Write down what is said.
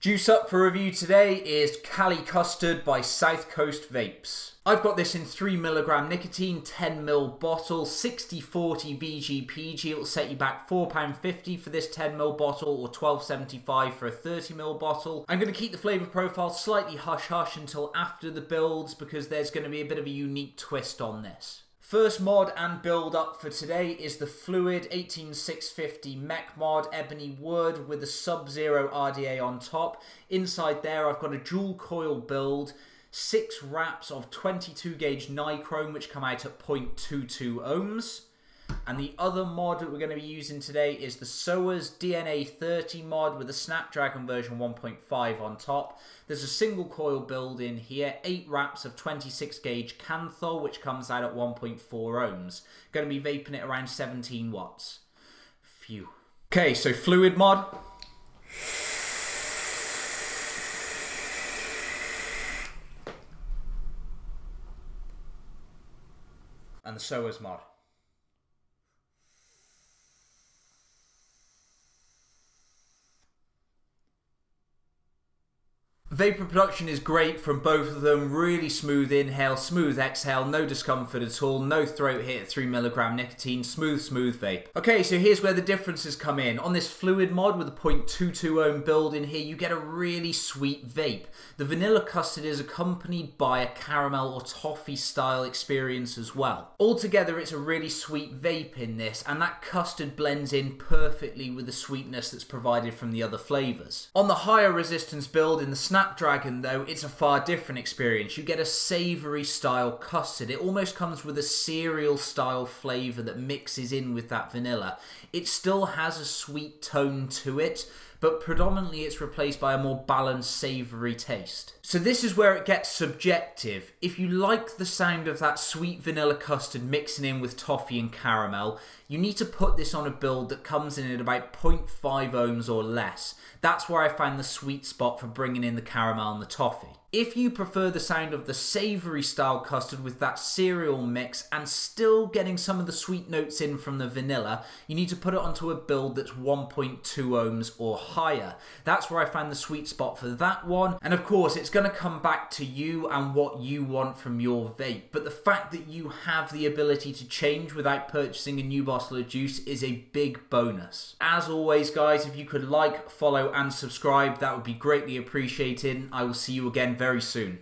Juice up for review today is Callicustard by South Coast Vapes. I've got this in 3mg nicotine, 10ml bottle, 60-40 VGPG. It'll set you back £4.50 for this 10ml bottle or $12.75 for a 30ml bottle. I'm going to keep the flavour profile slightly hush-hush until after the builds because there's going to be a bit of a unique twist on this. First mod and build up for today is the Fluid 18650 Mech mod Ebony Wood with a Sub-Zero RDA on top. Inside there I've got a dual coil build, six wraps of 22 gauge nichrome which come out at 0.22 ohms. And the other mod that we're going to be using today is the SOAS DNA 30 mod with a Snapdragon version 1.5 on top. There's a single coil build in here, 8 wraps of 26 gauge Kanthal which comes out at 1.4 ohms. Going to be vaping it around 17 watts. Phew. Okay, so fluid mod. And the SOAS mod. Vapor production is great from both of them. Really smooth inhale, smooth exhale, no discomfort at all, no throat hit, 3 milligram nicotine, smooth, smooth vape. Okay, so here's where the differences come in. On this fluid mod with a 0.22 ohm build in here, you get a really sweet vape. The vanilla custard is accompanied by a caramel or toffee style experience as well. Altogether, it's a really sweet vape in this, and that custard blends in perfectly with the sweetness that's provided from the other flavours. On the higher resistance build in the Snap Snapdragon, though, it's a far different experience. You get a savoury style custard. It almost comes with a cereal style flavour that mixes in with that vanilla. It still has a sweet tone to it, but predominantly it's replaced by a more balanced savoury taste. So this is where it gets subjective. If you like the sound of that sweet vanilla custard mixing in with toffee and caramel, you need to put this on a build that comes in at about 0.5 ohms or less. That's where I find the sweet spot for bringing in the caramel and the toffee. If you prefer the sound of the savoury style custard with that cereal mix and still getting some of the sweet notes in from the vanilla, you need to put it onto a build that's 1.2 ohms or higher. That's where I find the sweet spot for that one. And of course, it's going to come back to you and what you want from your vape. But the fact that you have the ability to change without purchasing a new bottle of juice is a big bonus. As always, guys, if you could like, follow, and subscribe, that would be greatly appreciated. I will see you again very soon.